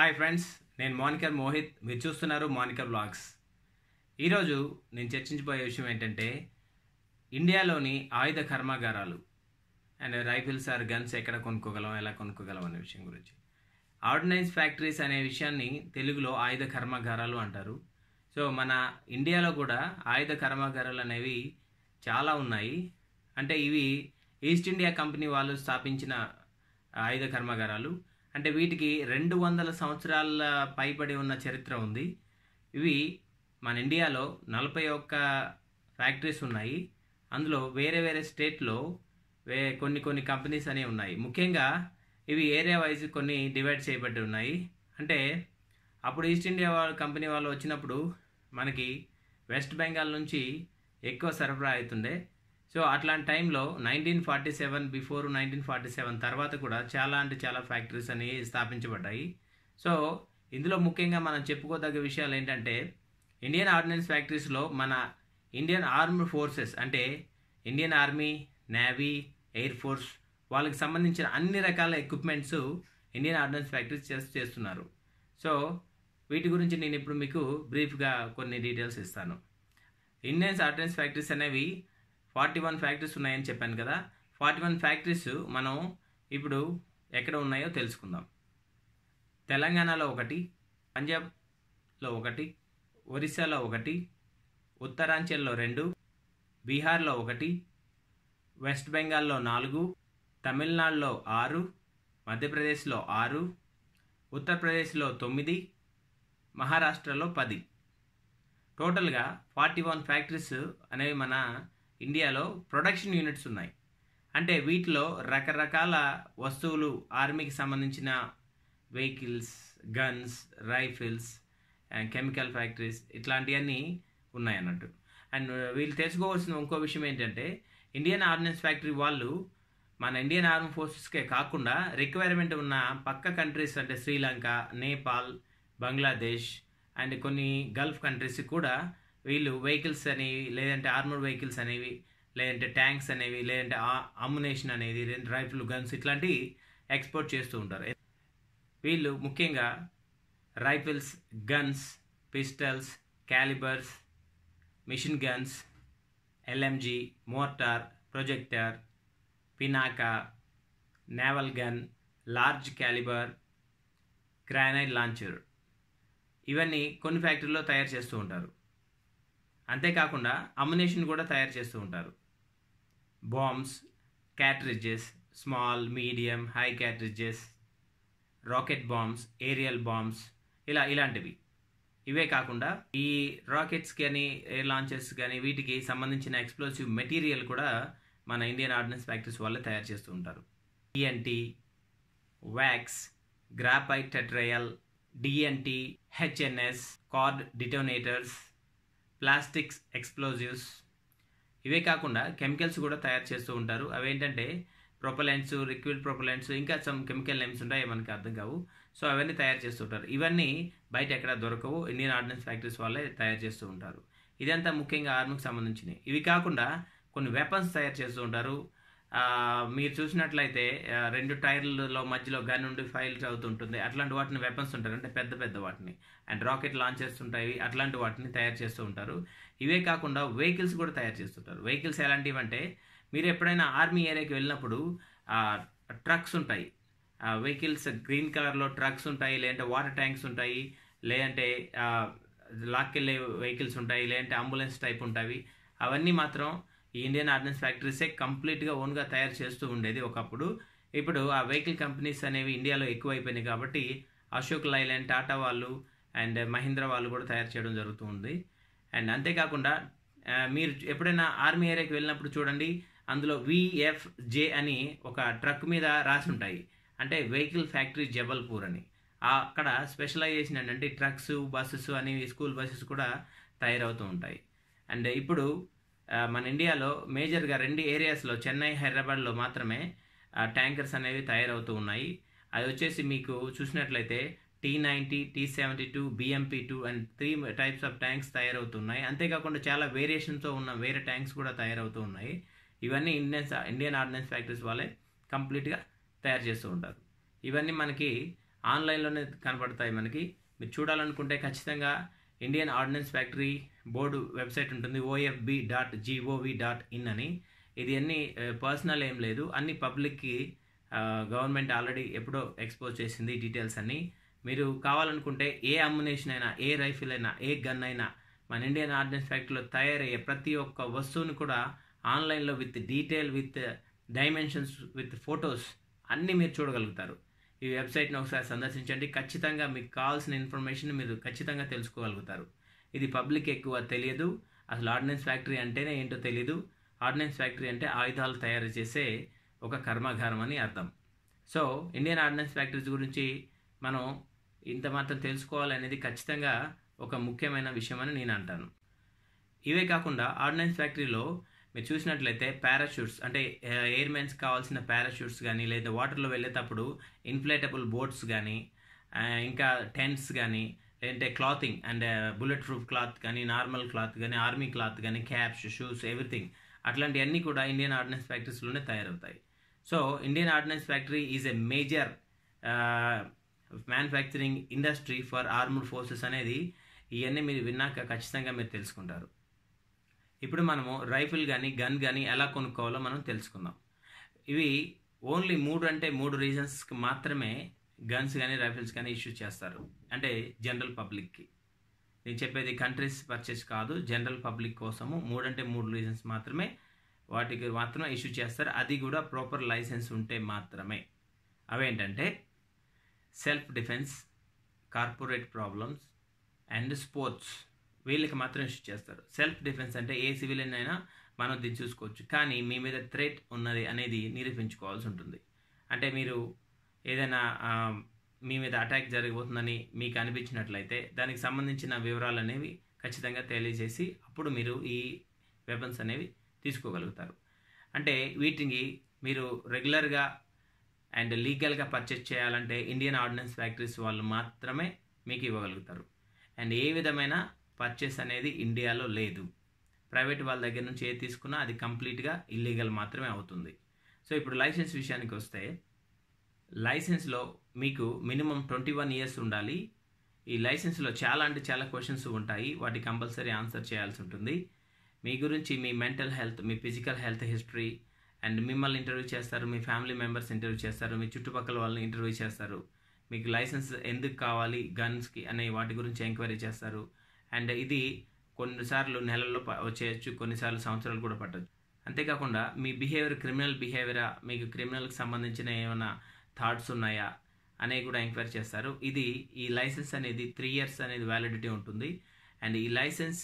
Hi friends నేను moniker Mohit. మీరు చూస్తున్నారు మోనికర్ బ్లాగ్స్ ఈరోజు నేను చర్చించబోయే విషయం ఏంటంటే ఇండియాలోని ఆయుధ కర్మాగారాలు. అండ్ రైఫిల్స్ ఆర్ గన్స్ ఎక్కడ కొనుక్కోగలం ఎలా కొనుక్కోగలం అనే విషయం గురించి. ఆర్డినైజ్ ఫ్యాక్టరీస్ అనే విషయాన్ని తెలుగులో ఆయుధ కర్మాగారాలు అంటారు. సో మన ఇండియాలో కూడా ఆయుధ కర్మాగారాలు అనేవి చాలా ఉన్నాయి. అంటే ఇవి ఈస్ట్ ఇండియా కంపెనీ వాళ్ళు స్థాపించిన ఆయుధ కర్మాగారాలు. అంటే వీటికి రెండు వందల సంవత్సరాల పైబడి ఉన్న చరిత్ర ఉంది. ఇవి మన ఇండియాలో నలభై ఒక్క ఫ్యాక్టరీస్ ఉన్నాయి. అందులో వేరే వేరే స్టేట్లో వే కొన్ని కొన్ని కంపెనీస్ అనేవి ఉన్నాయి. ముఖ్యంగా ఇవి ఏరియా వైజ్ కొన్ని డివైడ్ చేయబడి ఉన్నాయి. అంటే అప్పుడు ఈస్ట్ ఇండియా వాళ్ళ కంపెనీ వాళ్ళు వచ్చినప్పుడు మనకి వెస్ట్ బెంగాల్ నుంచి ఎక్కువ సరఫరా అవుతుండే. సో అట్లాంటి టైంలో nineteen forty seven before nineteen forty seven తర్వాత కూడా చాలా అంటే చాలా ఫ్యాక్టరీస్ అనేవి స్థాపించబడ్డాయి. సో ఇందులో ముఖ్యంగా మనం చెప్పుకోదగ్గ విషయాలు ఏంటంటే ఇండియన్ ఆర్డినెన్స్ ఫ్యాక్టరీస్లో మన ఇండియన్ ఆర్మీ ఫోర్సెస్ అంటే Indian army navy air force వాళ్ళకి సంబంధించిన అన్ని రకాల ఎక్విప్మెంట్స్ ఇండియన్ ఆర్డినెన్స్ ఫ్యాక్టరీస్ చేస్తూ చేస్తున్నారు. సో వీటి గురించి నేను ఇప్పుడు మీకు బ్రీఫ్గా కొన్ని డీటెయిల్స్ ఇస్తాను. ఇండియన్స్ ఆర్డినెన్స్ ఫ్యాక్టరీస్ అనేవి ఫార్టీ వన్ ఫ్యాక్టరీస్ ఉన్నాయని చెప్పాను కదా. ఫార్టీ వన్ ఫ్యాక్టరీస్ మనం ఇప్పుడు ఎక్కడ ఉన్నాయో తెలుసుకుందాం. తెలంగాణలో ఒకటి పంజాబ్లో ఒకటి ఒరిస్సాలో ఒకటి ఉత్తరాంచల్లో రెండు బీహార్లో ఒకటి వెస్ట్ బెంగాల్లో నాలుగు తమిళనాడులో ఆరు మధ్యప్రదేశ్లో ఆరు ఉత్తరప్రదేశ్లో తొమ్మిది మహారాష్ట్రలో పది. టోటల్గా ఫార్టీ వన్ ఫ్యాక్టరీస్ అనేవి మన ఇండియాలో ప్రొడక్షన్ యూనిట్స్ ఉన్నాయి. అంటే వీటిలో రకరకాల వస్తువులు ఆర్మీకి సంబంధించిన vehicles guns rifles and chemical factories ఇట్లాంటివన్నీ ఉన్నాయి అన్నట్టు అండ్ వీళ్ళు తెలుసుకోవాల్సిన ఇంకో విషయం ఏంటంటే ఇండియన్ ఆర్డినెన్స్ ఫ్యాక్టరీ వాళ్ళు మన ఇండియన్ ఆర్మీ ఫోర్సెస్కే కాకుండా రిక్వైర్మెంట్ ఉన్న పక్క కంట్రీస్ అంటే శ్రీలంక నేపాల్ బంగ్లాదేశ్ అండ్ కొన్ని గల్ఫ్ కంట్రీస్కి కూడా వీళ్ళు వెహికల్స్ అనేవి లేదంటే ఆర్మర్ వెహికల్స్ అనేవి లేదంటే ట్యాంక్స్ అనేవి లేదంటే అమ్యునేషన్ అనేది లేదంటే రైఫిల్ గన్స్ ఇట్లాంటివి ఎక్స్పోర్ట్ చేస్తూ ఉంటారు. వీళ్ళు ముఖ్యంగా rifles guns pistols calibres machine guns LMG mortar projector Pinaka naval gun large calibre grenade launcher. ఇవన్నీ కొన్ని ఫ్యాక్టరీలో తయారు చేస్తూ ఉంటారు. అంతేకాకుండా అమ్యునేషన్ కూడా తయారు చేస్తూ ఉంటారు. Bombs cartridges small medium high cartridges rocket bombs aerial bombs ఇలా ఇలాంటివి. ఇవే కాకుండా ఈ రాకెట్స్ కానీ ఎయిర్ లాంచెస్ కానీ వీటికి సంబంధించిన ఎక్స్ప్లోసివ్ మెటీరియల్ కూడా మన ఇండియన్ ఆర్డినెన్స్ ఫ్యాక్టరీస్ వల్ల తయారు చేస్తూ ఉంటారు. TNT wax graphite tetryl DNT HNS cord detonators plastics explosives. ఇవే కాకుండా కెమికల్స్ కూడా తయారు చేస్తూ ఉంటారు. అవేంటంటే ప్రొపలెంట్స్ లిక్విడ్ ప్రొపలెంట్స్ ఇంకా సమ్ కెమికల్ నేమ్స్ ఉంటాయి మనకి అర్థం కావు. సో అవన్నీ తయారు చేస్తూ ఉంటారు. ఇవన్నీ బయట ఎక్కడ దొరకవు. ఇండియన్ ఆర్డినెన్స్ ఫ్యాక్టరీస్ వాళ్ళే తయారు చేస్తూ ఉంటారు. ఇదంతా ముఖ్యంగా ఆర్మీకి సంబంధించినవి. ఇవి కాకుండా కొన్ని వెపన్స్ తయారు చేస్తూ ఉంటారు. మీరు చూసినట్లయితే రెండు టైర్లలో మధ్యలో గన్ ఉండి ఫైల్స్ అవుతుంటుంది అట్లాంటి వాటిని వెపన్స్ ఉంటారు. అంటే పెద్ద పెద్ద వాటిని. అండ్ రాకెట్ లాంచ్ చేస్తుంటాయి అట్లాంటి వాటిని తయారు చేస్తూ ఉంటారు. ఇవే కాకుండా వెహికల్స్ కూడా తయారు చేస్తుంటారు. వెహికల్స్ ఎలాంటివి అంటే మీరు ఎప్పుడైనా ఆర్మీ ఏరియాకి వెళ్ళినప్పుడు ట్రక్స్ ఉంటాయి. వెహికల్స్ గ్రీన్ కలర్లో ట్రక్స్ ఉంటాయి. లేదంటే వాటర్ ట్యాంక్స్ ఉంటాయి. లేదంటే లాక్కెళ్ళే వెహికల్స్ ఉంటాయి. లేదంటే అంబులెన్స్ టైప్ ఉంటాయి. అవన్నీ మాత్రం ఈ ఇండియన్ ఆర్డినెన్స్ ఫ్యాక్టరీసే కంప్లీట్గా ఓన్గా తయారు చేస్తూ ఉండేది ఒకప్పుడు. ఇప్పుడు ఆ వెహికల్ కంపెనీస్ అనేవి ఇండియాలో ఎక్కువైపోయినాయి కాబట్టి అశోక్ లైలాండ్ టాటా వాళ్ళు అండ్ మహీంద్రా వాళ్ళు కూడా తయారు చేయడం జరుగుతుంది అండ్ అంతేకాకుండా మీరు ఎప్పుడైనా ఆర్మీ ఏరియాకి వెళ్ళినప్పుడు చూడండి అందులో విఎఫ్జే అని ఒక ట్రక్ మీద రాసి ఉంటాయి. అంటే వెహికల్ ఫ్యాక్టరీ జబల్పూర్ అని. అక్కడ స్పెషలైజేషన్ ఏంటంటే ట్రక్స్ బస్సెస్ అనేవి స్కూల్ బస్సెస్ కూడా తయారవుతూ ఉంటాయి. అండ్ ఇప్పుడు మన ఇండియాలో మేజర్గా రెండు ఏరియాస్లో చెన్నై హైదరాబాద్లో మాత్రమే ట్యాంకర్స్ అనేవి తయారవుతూ ఉన్నాయి. అది వచ్చేసి మీకు చూసినట్లయితే T ninety T seventy two BMP two and three types of tanks తయారవుతున్నాయి అంతేకాకుండా చాలా వేరియేషన్తో ఉన్న వేరే ట్యాంక్స్ కూడా తయారవుతూ ఉన్నాయి. ఇవన్నీ ఇండియన్స్ ఇండియన్ ఆర్డినెన్స్ ఫ్యాక్టరీస్ వాళ్ళే కంప్లీట్గా తయారు చేస్తూ ఉంటారు. ఇవన్నీ మనకి ఆన్లైన్లోనే కనపడతాయి మనకి. మీరు చూడాలనుకుంటే ఖచ్చితంగా Indian ordnance factory board website ఉంటుంది OFB dot GOV dot in అని. ఇది అన్ని పర్సనల్ ఏం లేదు. అన్ని పబ్లిక్కి గవర్నమెంట్ ఆల్రెడీ ఎప్పుడో ఎక్స్పోజ్ చేసింది డీటెయిల్స్ అన్ని. మీరు కావాలనుకుంటే ఏ అమ్యునేషన్ అయినా ఏ రైఫిల్ అయినా ఏ గన్ అయినా మన ఇండియన్ ఆర్డినెన్స్ ఫ్యాక్టరీలో తయారయ్యే ప్రతి ఒక్క వస్తువుని కూడా ఆన్లైన్లో with detail with dimensions with photos అన్నీ మీరు చూడగలుగుతారు. ఈ వెబ్సైట్ని ఒకసారి సందర్శించండి. ఖచ్చితంగా మీకు కావాల్సిన ఇన్ఫర్మేషన్ మీరు ఖచ్చితంగా తెలుసుకోగలుగుతారు. ఇది పబ్లిక్ ఎక్కువ తెలియదు. అసలు ఆర్డినెన్స్ ఫ్యాక్టరీ అంటేనే ఏంటో తెలియదు ఆర్డినెన్స్ ఫ్యాక్టరీ అంటే ఆయుధాలు తయారు చేసే ఒక కర్మాగారం అని అర్థం. సో ఇండియన్ ఆర్డినెన్స్ ఫ్యాక్టరీస్ గురించి మనం ఇంత మాత్రం తెలుసుకోవాలనేది ఖచ్చితంగా ఒక ముఖ్యమైన విషయం అని నేను అంటాను. ఇవే కాకుండా ఆర్డినెన్స్ ఫ్యాక్టరీలో మీరు చూసినట్లయితే పారాషూట్స్ అంటే ఎయిర్మెన్స్ కావాల్సిన పారాషూట్స్ కానీ లేదా వాటర్లో వెళ్ళేటప్పుడు ఇన్ఫ్లేటబుల్ బోట్స్ కానీ ఇంకా టెంట్స్ కానీ లేదంటే clothing and bullet proof cloth కానీ నార్మల్ క్లాత్ కానీ ఆర్మీ క్లాత్ కానీ క్యాప్స్ షూస్ ఎవ్రీథింగ్ అట్లాంటివన్నీ కూడా ఇండియన్ ఆర్డినెన్స్ ఫ్యాక్టరీస్లోనే తయారవుతాయి. So Indian ordnance factory is a major manufacturing industry for armed forces అనేది ఇవన్నీ మీరు విన్నాక ఖచ్చితంగా మీరు తెలుసుకుంటారు. ఇప్పుడు మనము రైఫిల్ కానీ గన్ కానీ ఎలా కొనుక్కోవాలో మనం తెలుసుకుందాం. ఇవి ఓన్లీ మూడు అంటే మూడు రీజన్స్కి మాత్రమే గన్స్ కానీ రైఫిల్స్ కానీ ఇష్యూ చేస్తారు. అంటే జనరల్ పబ్లిక్కి నేను చెప్పేది కంట్రీస్ పర్చేస్ కాదు జనరల్ పబ్లిక్ కోసము మూడంటే మూడు రీజన్స్ మాత్రమే వాటికి మాత్రమే ఇష్యూ చేస్తారు. అది కూడా ప్రాపర్ లైసెన్స్ ఉంటే మాత్రమే. అవేంటంటే self defence corporate problems and sports వీళ్ళకి మాత్రం ఇష్యూ చేస్తారు. సెల్ఫ్ డిఫెన్స్ అంటే ఏ సివిలియన్ అయినా మనం దీన్ని చూసుకోవచ్చు. కానీ మీ మీద థ్రెట్ ఉన్నది అనేది నిరూపించుకోవాల్సి ఉంటుంది. అంటే మీరు ఏదైనా మీ మీద అటాక్ జరగబోతుందని మీకు అనిపించినట్లయితే దానికి సంబంధించిన వివరాలు అనేవి ఖచ్చితంగా తెలియజేసి అప్పుడు మీరు ఈ వెపన్స్ అనేవి తీసుకోగలుగుతారు. అంటే వీటిని మీరు రెగ్యులర్గా అండ్ లీగల్గా పర్చేస్ చేయాలంటే ఇండియన్ ఆర్డినెన్స్ ఫ్యాక్టరీస్ వాళ్ళు మాత్రమే మీకు ఇవ్వగలుగుతారు. అండ్ ఏ విధమైన పర్చేస్ అనేది ఇండియాలో లేదు. ప్రైవేట్ వాళ్ళ దగ్గర నుంచి ఏది తీసుకున్నా అది కంప్లీట్గా ఇల్లీగల్ మాత్రమే అవుతుంది. సో ఇప్పుడు లైసెన్స్ విషయానికి వస్తే లైసెన్స్లో మీకు మినిమం ట్వంటీ వన్ ఇయర్స్ ఉండాలి. ఈ లైసెన్స్లో చాలా అంటే చాలా క్వశ్చన్స్ ఉంటాయి. వాటి కంపల్సరీ ఆన్సర్ చేయాల్సి ఉంటుంది. మీ గురించి మీ మెంటల్ హెల్త్ మీ ఫిజికల్ హెల్త్ హిస్టరీ అండ్ మిమ్మల్ని ఇంటర్వ్యూ చేస్తారు మీ ఫ్యామిలీ మెంబర్స్ ఇంటర్వ్యూ చేస్తారు మీ చుట్టుపక్కల వాళ్ళని ఇంటర్వ్యూ చేస్తారు. మీకు లైసెన్స్ ఎందుకు కావాలి? గన్స్కి అనే వాటి గురించి ఎంక్వైరీ చేస్తారు. అండ్ ఇది కొన్నిసార్లు నెలల్లో వచ్చేయచ్చు కొన్నిసార్లు సంవత్సరాలు కూడా పట్టచ్చు. అంతేకాకుండా మీ బిహేవియర్ క్రిమినల్ బిహేవియరా మీకు క్రిమినల్కి సంబంధించిన ఏమైనా థాట్స్ ఉన్నాయా అనేవి కూడా ఎంక్వైరీ చేస్తారు. ఇది ఈ లైసెన్స్ అనేది త్రీ ఇయర్స్ అనేది వ్యాలిడిటీ ఉంటుంది. అండ్ ఈ licence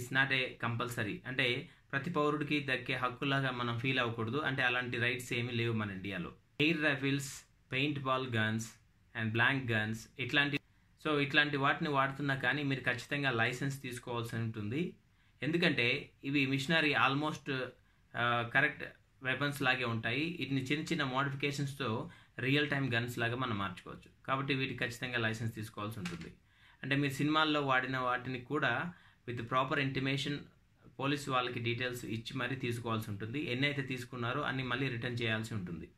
is not a compulsory అంటే ప్రతి పౌరుడికి దక్కే హక్కులాగా మనం ఫీల్ అవ్వకూడదు. అంటే అలాంటి రైట్స్ ఏమీ లేవు మన ఇండియాలో. Air rifles paint ball guns and blank guns ఇట్లాంటి సో ఇట్లాంటి వాటిని వాడుతున్నా కానీ మీరు ఖచ్చితంగా లైసెన్స్ తీసుకోవాల్సి ఉంటుంది. ఎందుకంటే ఇవి మిషనరీ ఆల్మోస్ట్ కరెక్ట్ వెపన్స్ లాగే ఉంటాయి. వీటిని చిన్న చిన్న మోడిఫికేషన్స్తో రియల్ టైం గన్స్ లాగా మనం మార్చుకోవచ్చు. కాబట్టి వీటికి ఖచ్చితంగా లైసెన్స్ తీసుకోవాల్సి ఉంటుంది. అంటే మీరు సినిమాల్లో వాడిన వాటిని కూడా విత్ ప్రాపర్ ఇంటిమేషన్ పోలీస్ వాళ్ళకి డీటెయిల్స్ ఇచ్చి మరీ తీసుకోవాల్సి ఉంటుంది. ఎన్ని అయితే తీసుకున్నారో అన్ని మళ్ళీ రిటర్న్ చేయాల్సి ఉంటుంది.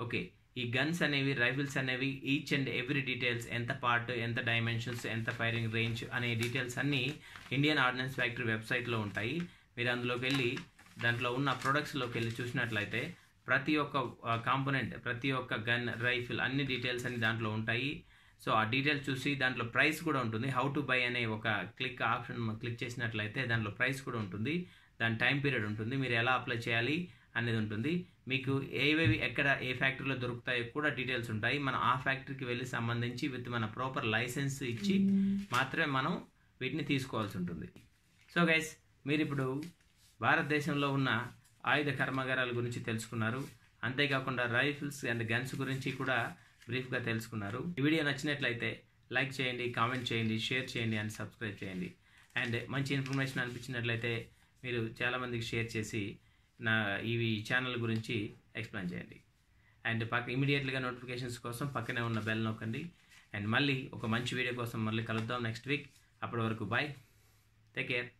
ఓకే. ఈ గన్స్ అనేవి రైఫిల్స్ అనేవి ఈచ్ అండ్ ఎవ్రీ డీటెయిల్స్ ఎంత పార్ట్ ఎంత డైమెన్షన్స్ ఎంత ఫైరింగ్ రేంజ్ అనే డీటెయిల్స్ అన్నీ ఇండియన్ ఆర్డినెన్స్ ఫ్యాక్టరీ వెబ్సైట్లో ఉంటాయి. మీరు అందులోకి వెళ్ళి దాంట్లో ఉన్న ప్రొడక్ట్స్లోకి వెళ్ళి చూసినట్లయితే ప్రతి ఒక్క కాంపోనెంట్ ప్రతి ఒక్క గన్ రైఫిల్ అన్ని డీటెయిల్స్ అన్ని దాంట్లో ఉంటాయి. సో ఆ డీటెయిల్స్ చూసి దాంట్లో ప్రైస్ కూడా ఉంటుంది. హౌ టు బై అనే ఒక క్లిక్ ఆప్షన్ క్లిక్ చేసినట్లయితే దాంట్లో ప్రైస్ కూడా ఉంటుంది. దాని టైం పీరియడ్ ఉంటుంది. మీరు ఎలా అప్లై చేయాలి అనేది ఉంటుంది. మీకు ఏవేవి ఎక్కడ ఏ ఫ్యాక్టరీలో దొరుకుతాయో కూడా డీటెయిల్స్ ఉంటాయి. మనం ఆ ఫ్యాక్టరీకి వెళ్ళి సంబంధించి విత్ మన ప్రాపర్ లైసెన్స్ ఇచ్చి మాత్రమే మనం వీటిని తీసుకోవాల్సి ఉంటుంది. సో గైస్ మీరు ఇప్పుడు భారతదేశంలో ఉన్న ఆయుధ కర్మాగారాల గురించి తెలుసుకున్నారు. అంతేకాకుండా రైఫిల్స్ అండ్ గన్స్ గురించి కూడా బ్రీఫ్గా తెలుసుకున్నారు. ఈ వీడియో నచ్చినట్లయితే లైక్ చేయండి కామెంట్ చేయండి షేర్ చేయండి అండ్ సబ్స్క్రైబ్ చేయండి. అండ్ మంచి ఇన్ఫర్మేషన్ అనిపించినట్లయితే మీరు చాలామందికి షేర్ చేసి నా ఇవి ఛానల్ గురించి ఎక్స్ప్లెయిన్ చేయండి. అండ్ పక్క ఇమీడియట్గా నోటిఫికేషన్స్ కోసం పక్కనే ఉన్న బెల్ నొక్కండి. అండ్ మళ్ళీ ఒక మంచి వీడియో కోసం మళ్ళీ కలుద్దాం నెక్స్ట్ వీక్. అప్పటి వరకు బాయ్. Take care.